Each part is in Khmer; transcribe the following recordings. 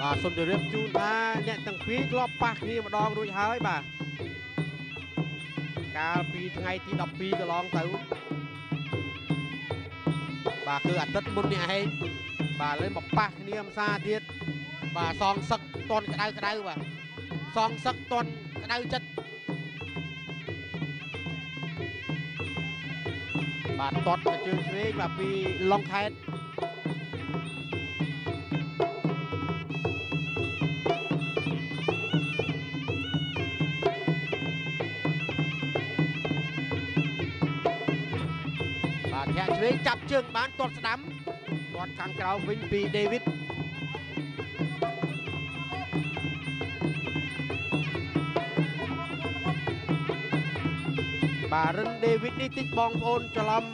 បាទសូមជម្រាបជូនថាអ្នកទាំងពីរធ្លាប់ប៉ះគ្នាម្ដងរួចហើយបាទកាលពីថ្ងៃទី12កន្លងទៅបាទគឺអាទិត្យមុននេះឯងបាទលើមកប៉ះគ្នាម្សាទៀតបាទសងសឹកតន់ក្តៅក្តៅបាទសងសឹកតន់ក្តៅចិត្តបាទតត់មកជើងឆ្វេងបាទពីឡុងខេតបា ទធាក់ឆ្វេងចាប់ជើងបានទាត់ស្ដាំទាត់ខាងក្រោមវិញពីដេវីតបាទរិនដេវីតនេះតិចបងប្អូនច្រឡំ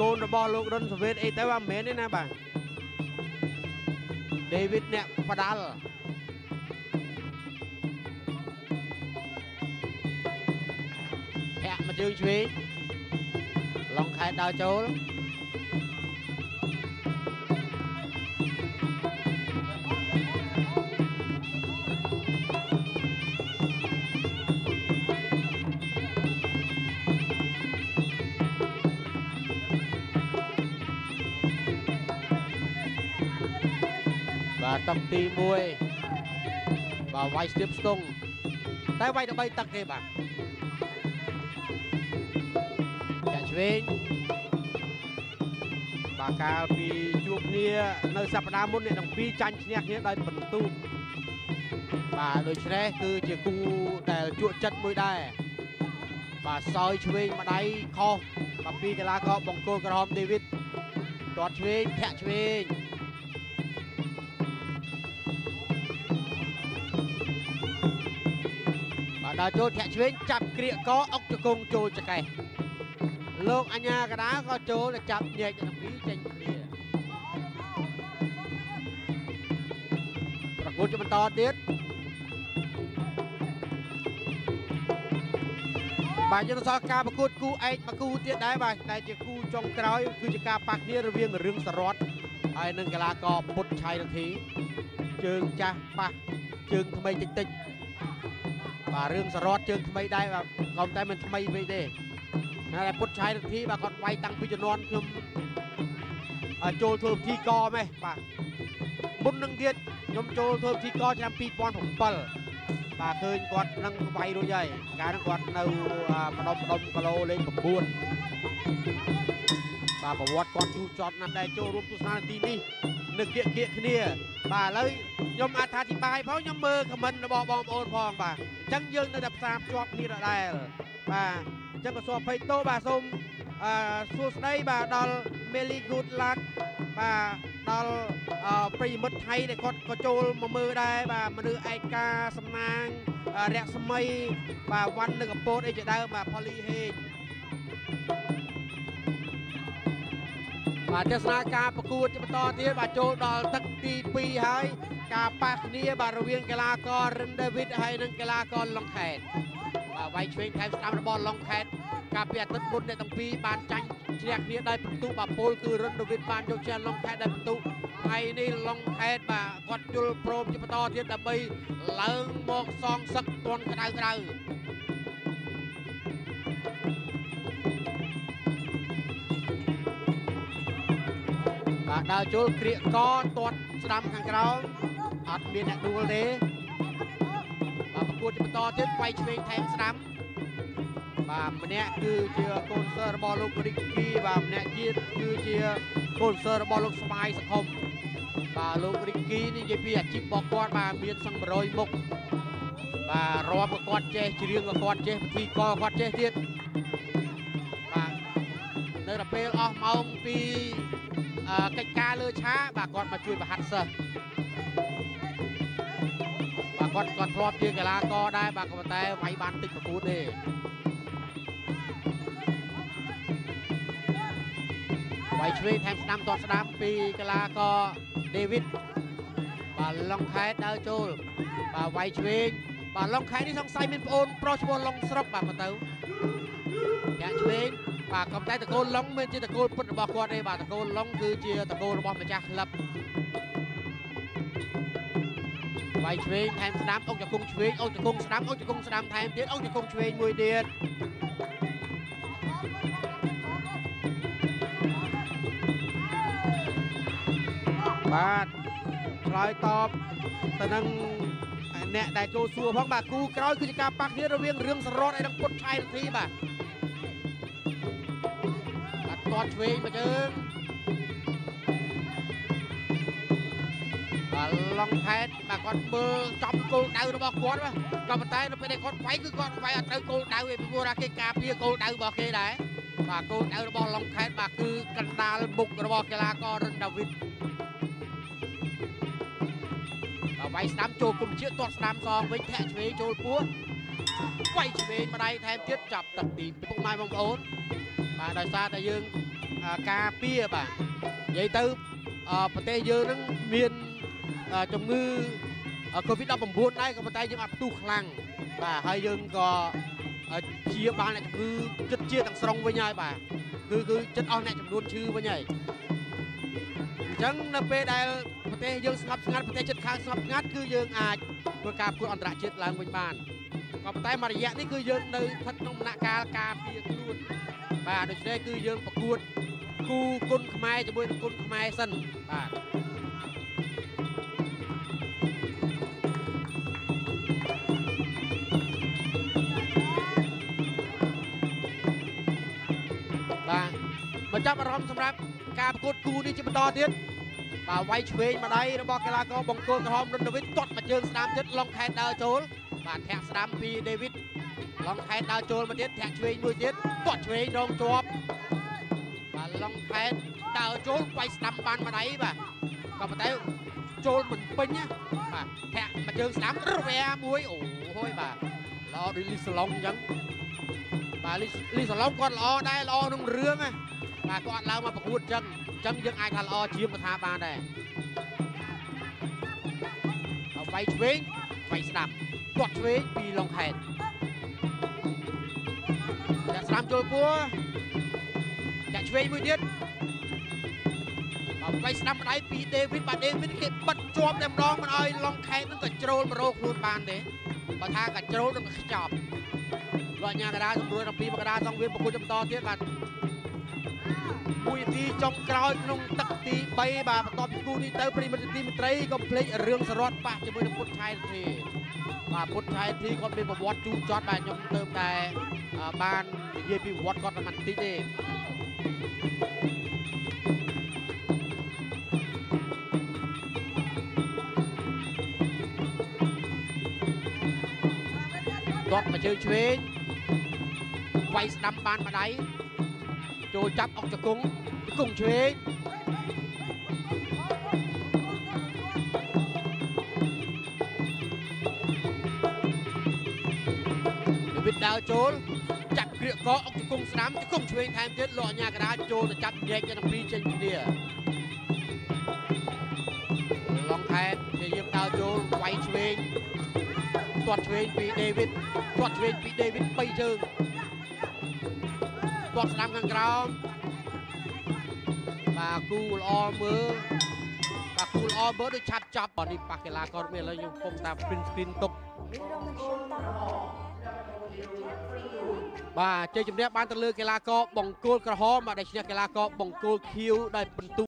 កូនរបស់លោករិនសាវេតអីទៅបាទមិនមែនទេណាបាទដេវីតអ្នកផ្ដាល់ធាក់មកជើងឆ្វេង ឡុងខេតដើរចូលបាទទឹកទី1បាទវាយស្ទាបស្ទង់តែវាយដើម្បីទឹកទេបាទ ឆ្វេងបាទកាលពីជួបគ្នានៅសប្តាហ៍មុនអ្នកទាំងពីរចាញ់ឈ្នះគ្នាដោយពិន្ទុបាទដូច្នេះគឺជាគូដែលជក់ចិត្តមួយដែរបាទសោយឆ្វេងម្ដាយខុសបាទពីកីឡាករបង្គោលក្រហមដេវីតទាត់ឆ្វេងធាក់ឆ្វេងបាទដល់ចូលធាក់ឆ្វេងចាប់ក្រៀកកអុកជង្គង់ចូលចកេះ លោកអញ្ញាកដាក៏ចូលទៅចាប់ញែកទាំងពីរចេញគ្នាប្រកួតជាបន្តទៀតបាទយើងសល់ការប្រកួតគូឯកមួយគូទៀតដែរបាទដែលជាគូចុងក្រោយគឺជាការប៉ះគ្នារវាងរឿងសរតហើយនិងកីឡាករពុតឆៃរធីជើងចាស់ប៉ះជើងថ្មីតិចតិចបាទរឿងសរតជើងថ្មីដែរបាទក៏តែមិនថ្មីពេកទេ ហើយពុតឆៃរទ្ធីបាទគាត់វាយតាំងពីជំនាន់ខ្ញុំអ่าចូលធ្វើពិធីកម៉េះបាទមុននឹងទៀតខ្ញុំចូលធ្វើពិធីកឆ្នាំ2007បាទឃើញគាត់នឹងវាយរួចហើយកាលនោះគាត់នៅអាម្ដុំម្ដុំគីឡូលេខ9បាទប្រវត្តិគាត់ជូរចត់ណាស់ដែរចូលរួមទស្សនាទីនេះនឹកគៀកគៀកគ្នា បាទឥឡូវខ្ញុំអត្ថាធិប្បាយផងខ្ញុំមើលខមមិនរបស់បងប្អូនផងបាទអញ្ចឹងយើងនៅតែផ្សារភ្ជាប់គ្នាដដែលបាទអញ្ចឹងក៏សូមអភ័យទោសបាទសូមអឺសួស្តីបាទដល់ Melly Good Luck បាទដល់អឺប្រិយមិត្តថៃដែលគាត់ក៏ចូលមកមើលដែរបាទមនុស្សឯកាសំណាងអឺរស្មីបាទវ៉ាន់នឹងកពតអីជាដើមបាទ Polly ហេងបាទទស្សនាការប្រកួតជាបន្តទៀតបាទចូលដល់ទឹកទី2ហើយការប៉ះគ្នាបាទរវាងកីឡាករ Ren David ហើយនិងកីឡាករ Long Khet បាទ វាយឆ្វេងថែមស្ដាំរបស់ឡុងខេតកាលពីអាទិត្យមុនអ្នកទាំងពីរបានចាញ់ជ្រះគ្នាដោយពិន្ទុបាទពលគឺរុនដូវីតបានយកឈ្នះឡុងខេតដោយពិន្ទុថ្ងៃនេះឡុងខេតបាទគាត់យល់ព្រមជាបន្តទៀតដើម្បីឡើងមកសងសឹកទន់ក្តៅក្តៅបាទដើរចូលក្រៀកកទាត់ស្ដាំខាងក្រោមអត់មានអ្នកដួលទេបាទប្រកួតជាបន្តទៀតវាយឆ្វេងថែមស្ដាំ បាទម្នាក់គឺជាកូនសើរបស់លោករីកគីបាទម្នាក់ទៀតគឺជាកូនសើរបស់លោកស្វាយសង្គមបាទលោករីកគីនេះនិយាយពីអាជីពរបស់គាត់បាទមានសឹង100មុខបាទរាប់ក៏គាត់ចេះច្រៀងក៏គាត់ចេះពិធីកគាត់ចេះទៀតបាទនៅដល់ពេលអស់ម៉ោងពីអឺកិច្ចការលើឆាបាទគាត់មកជួយបរហាត់សិស្សបាទគាត់គាត់ធ្លាប់ជាកីឡាករដែរបាទក៏ប៉ុន្តែវាយបានតិចប្រកួតទេ វាយឆ្វេងថែមស្ដាំទាត់ស្ដាំពីកីឡាករដេវីតបាទឡុងខេតដើរចូលបាទវាយឆ្វេងបាទឡុងខេតនេះសង្ស័យមានប្អូនប្រុសឈ្មោះឡុងស្រុកបាទមកទៅចាក់ឆ្វេងបាទក៏តែតកូលឡុងមានជាតកូលពុតរបស់គាត់ទេបាទតកូលឡុងគឺជាតកូលរបស់ម្ចាស់ក្លឹបវាយឆ្វេងថែមស្ដាំអុកចង្គង់ឆ្វេងអុកចង្គង់ស្ដាំអុកចង្គង់ស្ដាំថែមទៀតអុកចង្គង់ឆ្វេងមួយទៀត បាទឆ្លើយតបទៅនឹងអ្នកដែលចូលសួរផងបាទគូក្រោយគឺជាការប៉ះគ្នារវាងរឿងសរតហើយនិងពុតឆៃនាទីបាទបាទទាត់ឆ្វេងមកជើងបាទឡុងផែតបាទគាត់មើលចំគោលដៅរបស់គាត់បាទក៏ប៉ុន្តែនៅពេលដែលគាត់វាយគឺគាត់វាយអត់ត្រូវគោលដៅទេពីព្រោះថាគេការពារគោលដៅរបស់គេដែរបាទគោលដៅរបស់ឡុងខេតបាទគឺកណ្ដាលមុខរបស់កីឡាកររិនដាវីត វាយស្ដាំចូលគុំជាទាត់ស្ដាំសងវិញធាក់ឆ្វេងចូលពោះវាយឆ្វេងម្ដាយថែមទៀតចាប់ទឹកទីពុកម៉ែបងប្អូនបាទដោយសារតែយើងអាការពារបាទនិយាយទៅអឺប្រទេសយើងនឹងមានអឺជំងឺ COVID-19 ដែរក៏ប៉ុន្តែយើងអត់ផ្ទុះខ្លាំងបាទហើយយើងក៏ព្យាបាលអ្នកជំងឺចិត្តជាទាំងស្រុងវិញហើយបាទគឺគឺចិត្តអស់អ្នកចំនួនឈឺវិញហើយអញ្ចឹងនៅពេលដែលប្រ ទេសយើងស្ងប់ស្ងាត់ប្រទេសជិតខាងស្ងប់ស្ងាត់គឺយើងអាចធ្វើការប្រកួតអន្តរជាតិឡើងវិញបានក៏ប៉ុន្តែមួយរយៈនេះគឺយើងនៅស្ថិតក្នុងដំណាក់កាលការពារខ្លួនបាទដូច្នេះគឺយើងប្រកួតគូគុណខ្មែរជាមួយនឹងគុណខ្មែរសិនបាទបាទមកចាប់អារម្មណ៍សម្រាប់ការប្រកួតគូនេះជាបន្តទៀត បាទវាយឆ្វេងម្ដាយរបស់កីឡាករបង្គោលក្រហមរុនដាវីតទាត់មកជើងស្ដាំទៀតឡុងខេតដើរចូលបាទធាក់ស្ដាំពីដេវីតឡុងខេតដើរចូលមកទៀតធាក់ឆ្វេងមួយទៀតទាត់ឆ្វេងរងជាប់បាទឡុងខេតដើរចូលវាយស្ដាំបានម្ដាយបាទក៏ប៉ុន្តែចូលមិនពេញណាបាទធាក់មកជើងស្ដាំរវែមួយអូយបាទល្អដូចលីសឡុងអញ្ចឹងបាទលីលីសឡុងគាត់ល្អដែរល្អក្នុងរឿងណាបាទគាត់ឡើងមកប្រកួតអញ្ចឹងអញ្ចឹងយើងអាចថាល្អជាងមកថាបានដែរហើយវាយឆ្វេងវាយស្ដាប់ទាត់ឆ្វេងពីឡុងខេតតែស្ដាំចូលពួរចាក់ឆ្វេងមួយទៀតបាទវាយស្ដាំម្ដាយពីដេវីតបាទដេវីតគេបិទជាប់តែម្ដងមិនអោយឡុងខេតនឹងក៏ជ្រូលមករោខ្លួនបានទេបើថាក៏ជ្រូលនឹងខ្ចប់លោកអញ្ញាកដាសម្រួល12មកដាសងវៀនប្រគួតបន្តទៀតបាទ មួយនាទីចុងក្រោយក្នុងទឹកទី3បាទបន្ទាប់ពីគូនេះទៅប្រិមិត្តទីមន្ត្រីក៏ភ្លេចរឿងសរតប៉ះជាមួយនឹងពុតឆៃធីបាទពុតឆៃធីគាត់មានប្រវត្តិជូរចត់បាទខ្ញុំទៅតែបាននិយាយពីប្រវត្តិគាត់មិនបន្តិចទេគាត់មកជើងឆ្វេងវាយស្ដាំបានម្ដាយ ចូលចាប់អុកចង្គង់ចង្គង់ឆ្វេងវិតដាវចូលចាប់គ្រាកកអុកចង្គង់ស្ដាំចង្គង់ឆ្វេងថែមទៀតលោកអញ្ញាកដាចូលទៅចាប់ញែកទាំងពីរចេញពីនេះឡងខេតជាយាមដាវចូលវាយឆ្វេងទាត់ឆ្វេងពីដេវីតទាត់ឆ្វេងពីដេវីត3ជើង ទាត់ស្ដាំខាងក្រោមបាទគូល្អមើលបាទគូល្អមើលដូចឆាប់ចាប់បាទនេះប៉ះកីឡាករមានឥឡូវខ្ញុំកំពុងតែ print screen ទុកបាទជ័យជំនះបានទៅលើកីឡាករបង្គោលក្រហមបាទដែលឈ្នះកីឡាករបង្គោលខៀវដោយពិន្ទុ